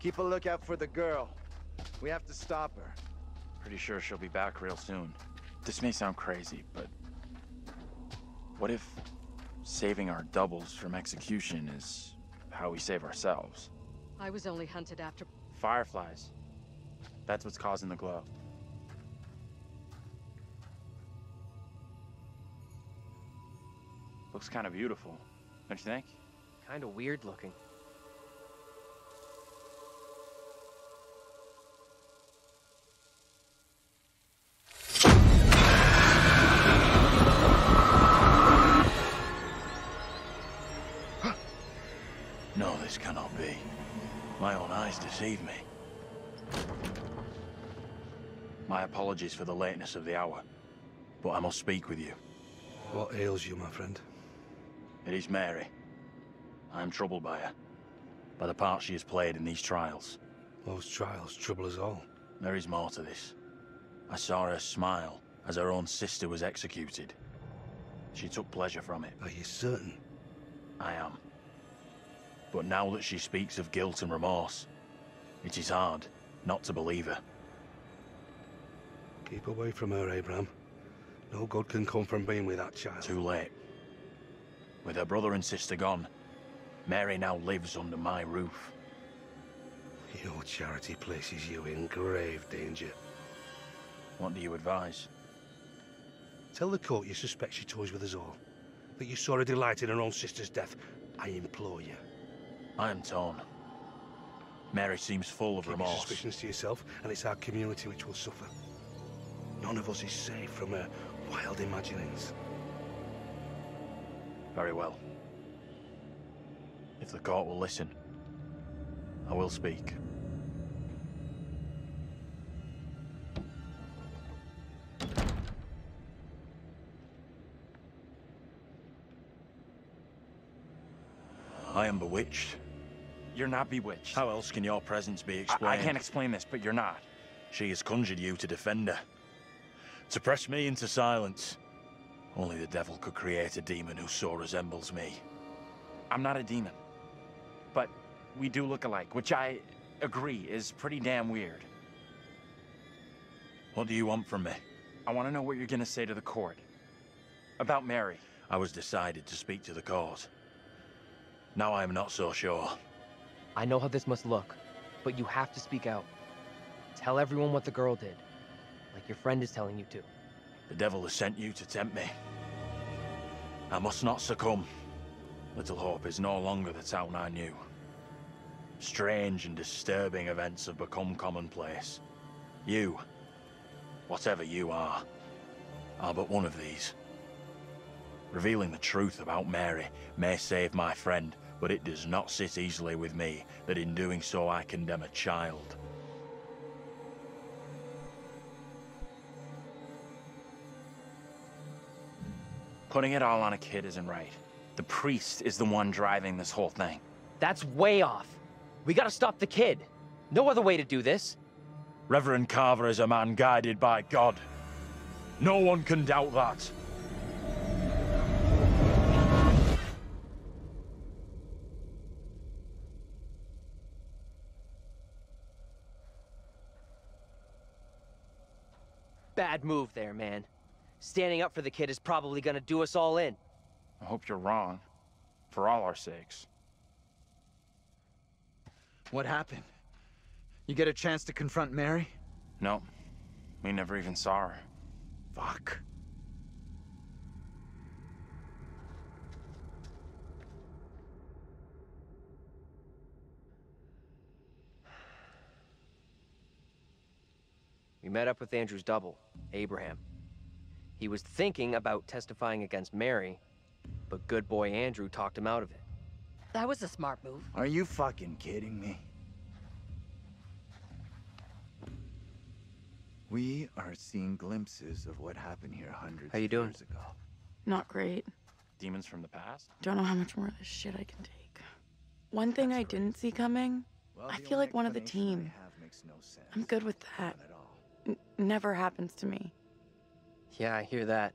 Keep a lookout for the girl. We have to stop her. Pretty sure she'll be back real soon. This may sound crazy, but... What if saving our doubles from execution is how we save ourselves? I was only hunted after... Fireflies. That's what's causing the glow. Looks kind of beautiful, don't you think? Kinda weird looking. Deceive me. My apologies for the lateness of the hour, but I must speak with you. What ails you, my friend? It is Mary. I am troubled by her, by the part she has played in these trials. Those trials trouble us all. There is more to this. I saw her smile as her own sister was executed. She took pleasure from it. Are you certain? I am. But now that she speaks of guilt and remorse, it is hard not to believe her. Keep away from her, Abraham. No good can come from being with that child. Too late. With her brother and sister gone, Mary now lives under my roof. Your charity places you in grave danger. What do you advise? Tell the court you suspect she toys with us all. That you saw her delight in her own sister's death. I implore you. I am torn. Mary seems full of Keep remorse. suspicions to yourself, and it's our community which will suffer. None of us is safe from her wild imaginings. Very well. If the court will listen, I will speak. I am bewitched. You're not bewitched. How else can your presence be I, explained? I can't explain this, but you're not. She has conjured you to defend her. To press me into silence. Only the devil could create a demon who so resembles me. I'm not a demon. But we do look alike, which I agree is pretty damn weird. What do you want from me? I want to know what you're going to say to the court. About Mary. I was decided to speak to the court. Now I am not so sure. I know how this must look, but you have to speak out. Tell everyone what the girl did, like your friend is telling you to. The devil has sent you to tempt me. I must not succumb. Little Hope is no longer the town I knew. Strange and disturbing events have become commonplace. You, whatever you are, are but one of these. Revealing the truth about Mary may save my friend, but it does not sit easily with me that in doing so I condemn a child. Putting it all on a kid isn't right. The priest is the one driving this whole thing. That's way off. We gotta stop the kid. No other way to do this. Reverend Carver is a man guided by God. No one can doubt that. Bad move there, man. Standing up for the kid is probably gonna do us all in. I hope you're wrong. For all our sakes. What happened? You get a chance to confront Mary? No. We never even saw her. Fuck. We met up with Andrew's double, Abraham. He was thinking about testifying against Mary, but good boy Andrew talked him out of it. That was a smart move. Are you fucking kidding me? We are seeing glimpses of what happened here hundreds How you of doing? years ago. Not great. Demons from the past? Don't know how much more of this shit I can take. One thing I didn't see coming, Well, I feel like one of the team. makes no sense. I'm good with that. Never happens to me. Yeah, I hear that.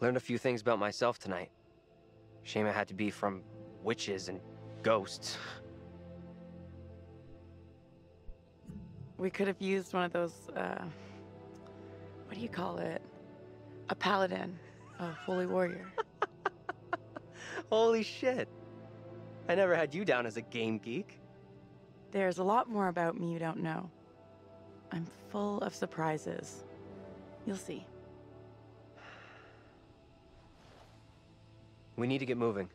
Learned a few things about myself tonight. Shame it had to be from witches and ghosts. We could have used one of those, uh, what do you call it? A paladin, a holy warrior. Holy shit. I never had you down as a game geek. There's a lot more about me you don't know. I'm full of surprises. You'll see. We need to get moving.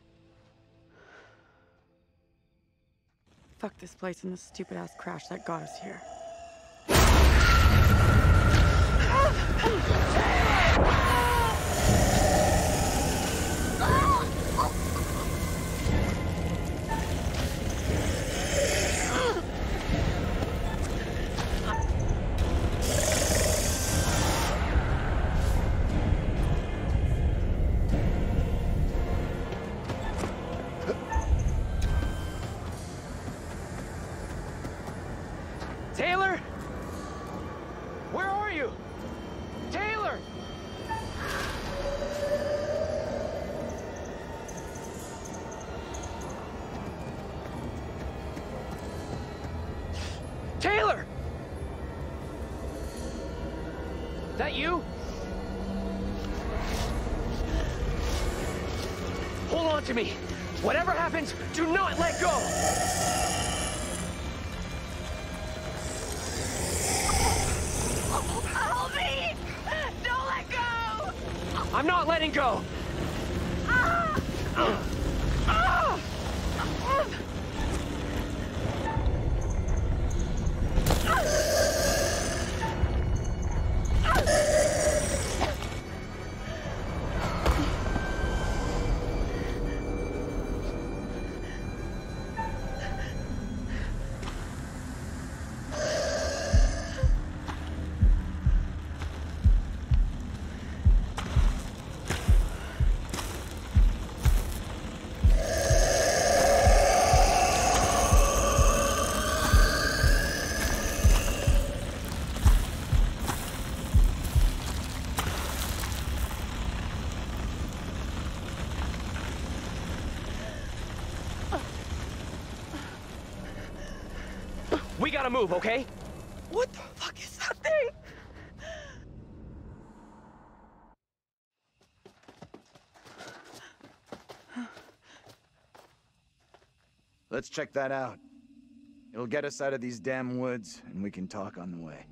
Fuck this place and the stupid ass crash that got us here. To me. Whatever happens, do not let go. Help me! Don't let go! I'm not letting go. Gotta move, okay? What the fuck is that thing? Let's check that out. It'll get us out of these damn woods, and we can talk on the way.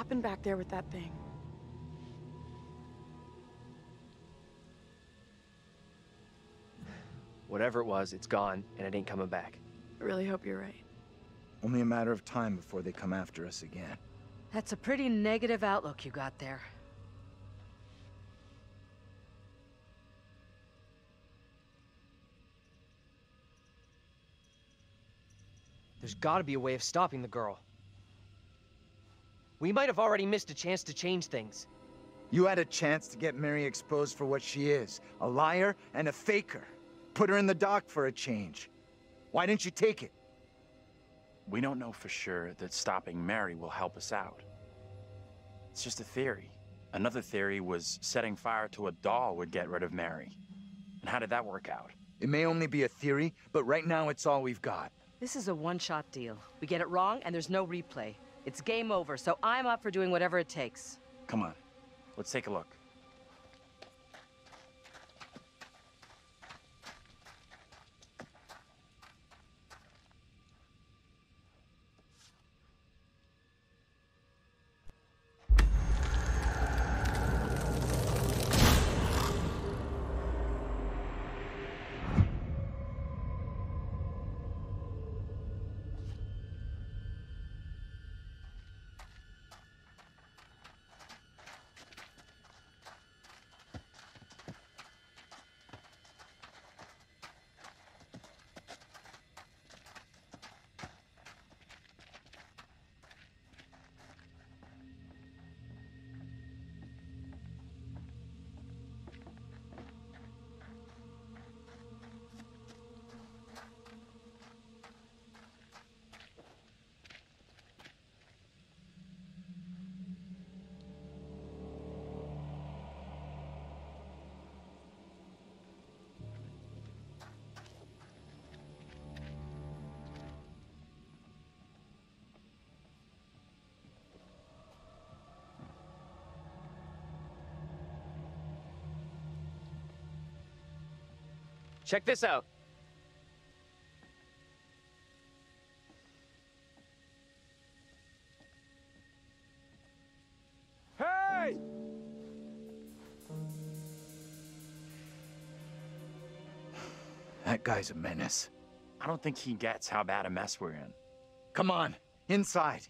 Happened back there with that thing? Whatever it was, it's gone, and it ain't coming back. I really hope you're right. Only a matter of time before they come after us again. That's a pretty negative outlook you got there. There's gotta be a way of stopping the girl. We might have already missed a chance to change things. You had a chance to get Mary exposed for what she is. A liar and a faker. Put her in the dock for a change. Why didn't you take it? We don't know for sure that stopping Mary will help us out. It's just a theory. Another theory was setting fire to a doll would get rid of Mary. And how did that work out? It may only be a theory, but right now it's all we've got. This is a one-shot deal. We get it wrong, and there's no replay. It's game over, so I'm up for doing whatever it takes. Come on, let's take a look. Check this out. Hey! That guy's a menace. I don't think he gets how bad a mess we're in. Come on, inside.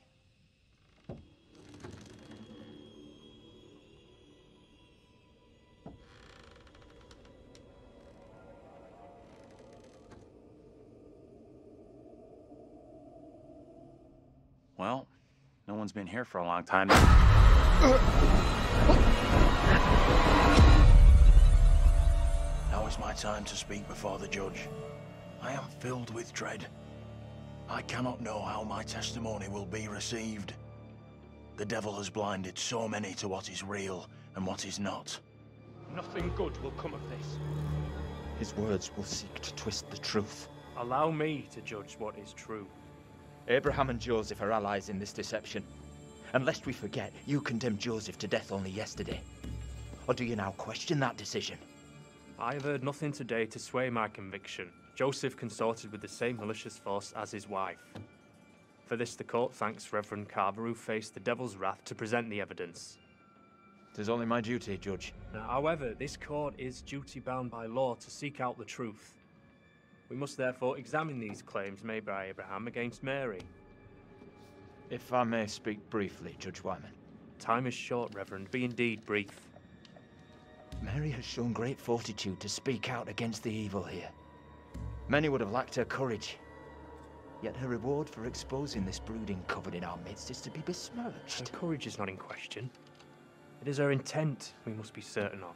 No one's been here for a long time. Now is my time to speak before the judge. I am filled with dread. I cannot know how my testimony will be received. The devil has blinded so many to what is real and what is not. Nothing good will come of this. His words will seek to twist the truth. Allow me to judge what is true. Abraham and Joseph are allies in this deception. And lest we forget, you condemned Joseph to death only yesterday. Or do you now question that decision? I have heard nothing today to sway my conviction. Joseph consorted with the same malicious force as his wife. For this, the court thanks Reverend Carver, who faced the devil's wrath to present the evidence. It is only my duty, Judge. Now, however, this court is duty bound by law to seek out the truth. We must therefore examine these claims made by Abraham against Mary. If I may speak briefly, Judge Wyman. Time is short, Reverend. Be indeed brief. Mary has shown great fortitude to speak out against the evil here. Many would have lacked her courage. Yet her reward for exposing this brooding coven in our midst is to be besmirched. Her courage is not in question. It is her intent we must be certain of.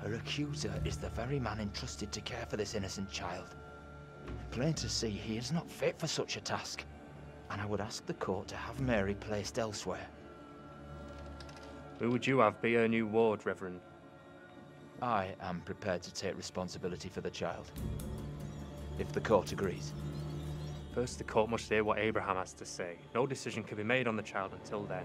Her accuser is the very man entrusted to care for this innocent child. Plain to see, he is not fit for such a task. And I would ask the court to have Mary placed elsewhere. Who would you have be her new ward, Reverend? I am prepared to take responsibility for the child. If the court agrees. First, the court must hear what Abraham has to say. No decision can be made on the child until then.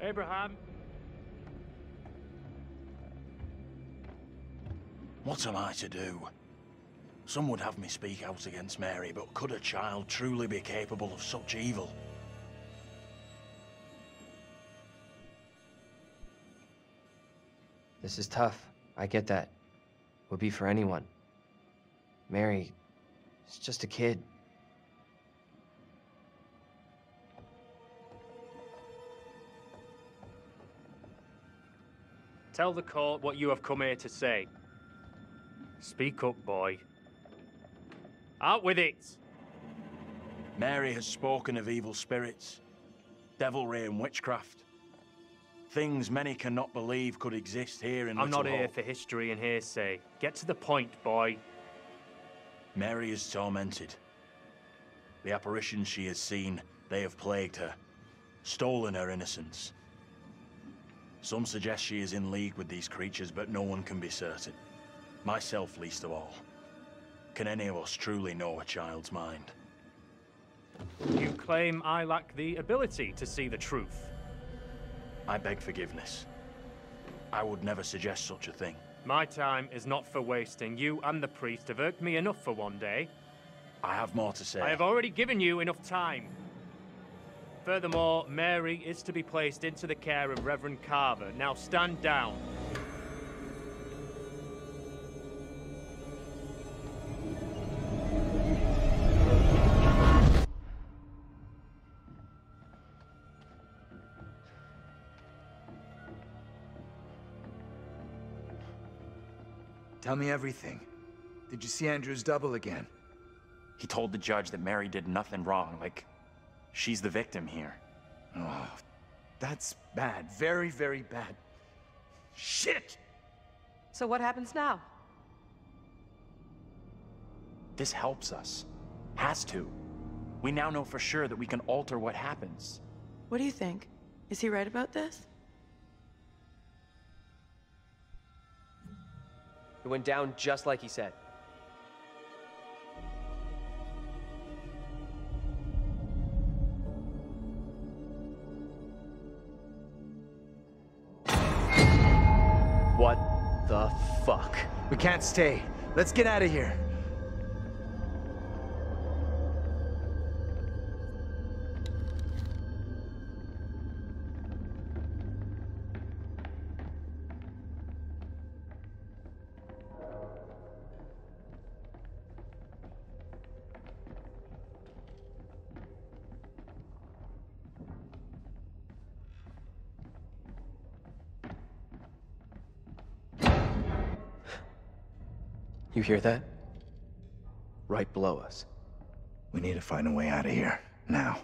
Abraham, What am I to do? Some would have me speak out against Mary, but could a child truly be capable of such evil? This is tough. I get that. Would be for anyone. Mary is just a kid. tell the court what you have come here to say. Speak up, boy. Out with it! Mary has spoken of evil spirits, devilry and witchcraft. Things many cannot believe could exist here in I'm Little not here Hope. for history and hearsay. Get to the point, boy. Mary is tormented. The apparitions she has seen, they have plagued her, stolen her innocence. Some suggest she is in league with these creatures, but no one can be certain. Myself least of all. Can any of us truly know a child's mind? You claim I lack the ability to see the truth. I beg forgiveness. I would never suggest such a thing. My time is not for wasting. You and the priest have irked me enough for one day. I have more to say. I have already given you enough time. Furthermore, Mary is to be placed into the care of Reverend Carver. Now stand down. Tell me everything. Did you see Andrew's double again? He told the judge that Mary did nothing wrong, like she's the victim here. Oh, that's bad. Very, very bad. Shit! So what happens now? This helps us. Has to. We now know for sure that we can alter what happens. What do you think? Is he right about this? It went down just like he said. What the fuck? We can't stay. Let's get out of here. You hear that? Right below us. We need to find a way out of here. Now.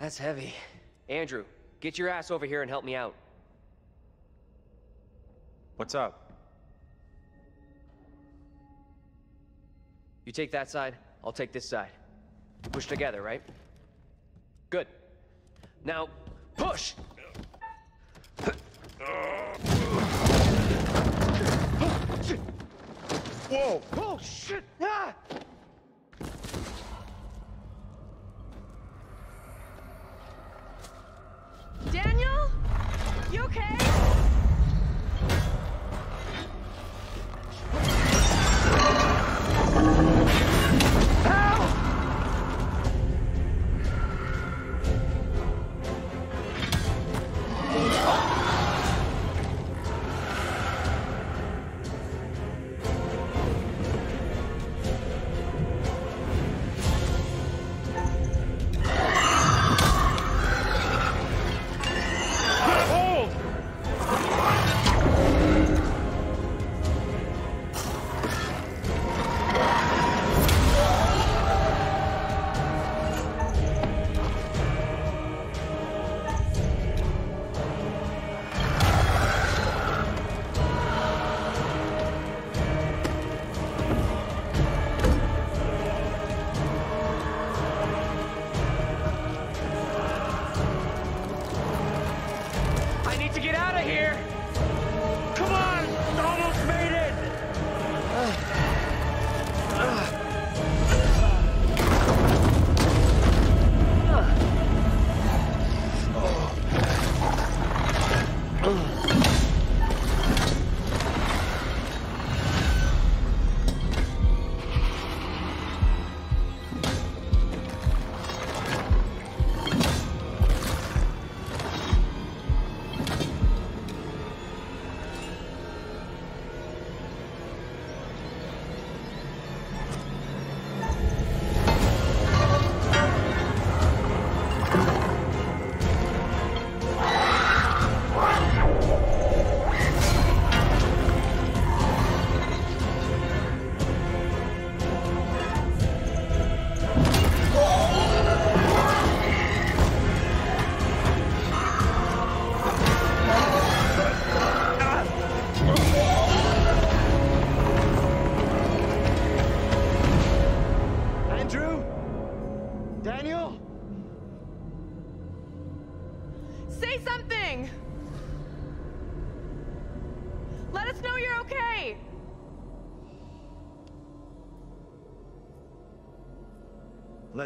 That's heavy. Andrew, get your ass over here and help me out. What's up? You take that side, I'll take this side. Push together, right? Good. Now, push! Whoa! Oh, shit! Ah! Daniel? You okay?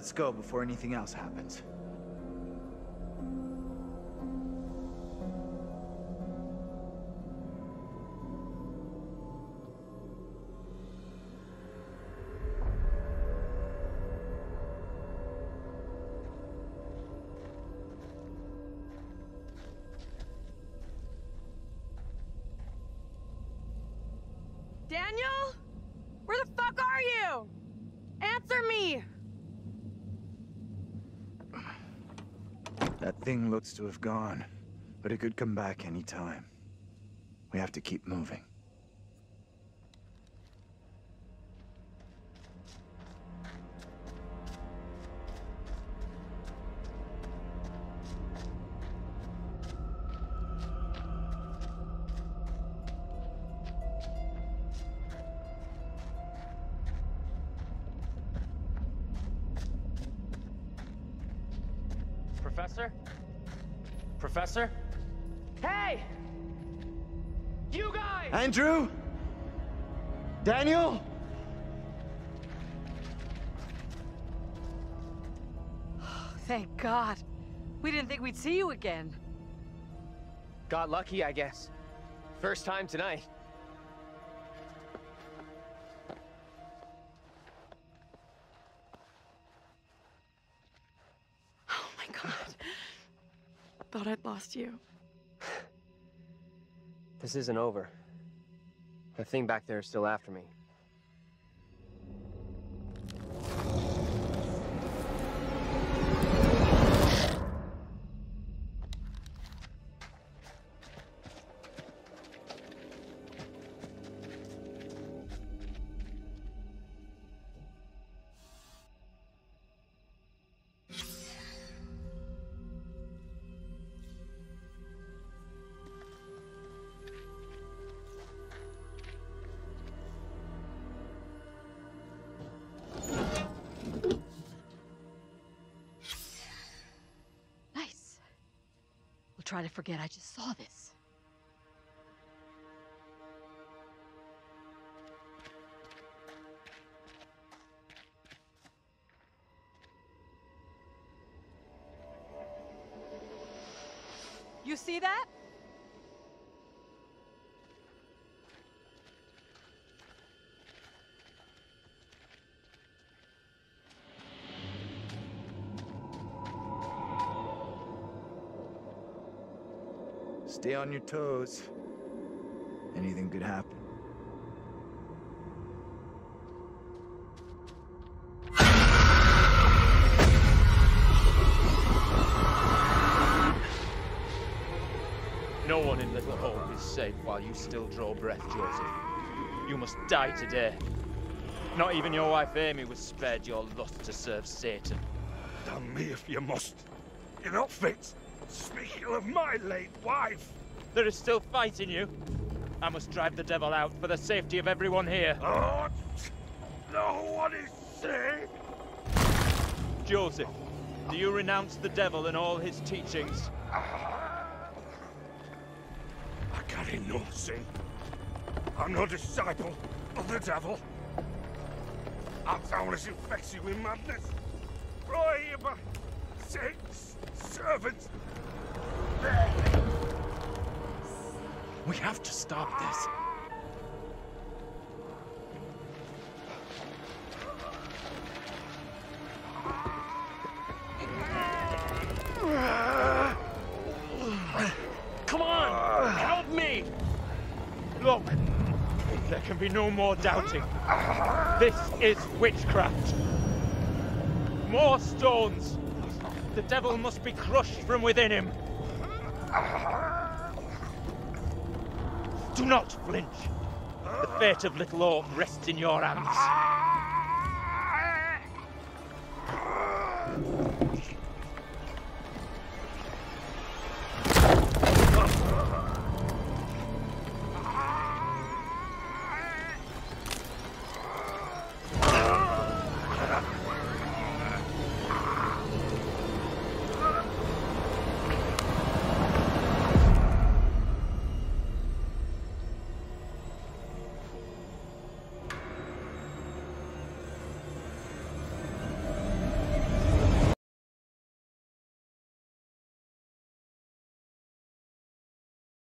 Let's go before anything else happens. Daniel? Where the fuck are you? Answer me! That thing looks to have gone, but it could come back any time. We have to keep moving. Thank God. We didn't think we'd see you again. Got lucky, I guess. First time tonight. Oh my god. Thought I'd lost you. This isn't over. The thing back there is still after me. Try to forget I just saw this. You see that? Stay on your toes. Anything could happen. No one in Little Hope is safe while you still draw breath, Joseph. You must die today. Not even your wife Amy was spared your lust to serve Satan. Damn me if you must. You're not fit. Speaking of my late wife. There is still fight in you. I must drive the devil out for the safety of everyone here. Oh, no one is safe. Joseph, do you renounce the devil and all his teachings? I carry no sin. I'm no disciple of the devil. Our town is infected with madness. Brought here servants. We have to stop this. Come on! Help me! Look, there can be no more doubting. This is witchcraft. More stones! The devil must be crushed from within him. Do not flinch. The fate of Little Orc rests in your hands.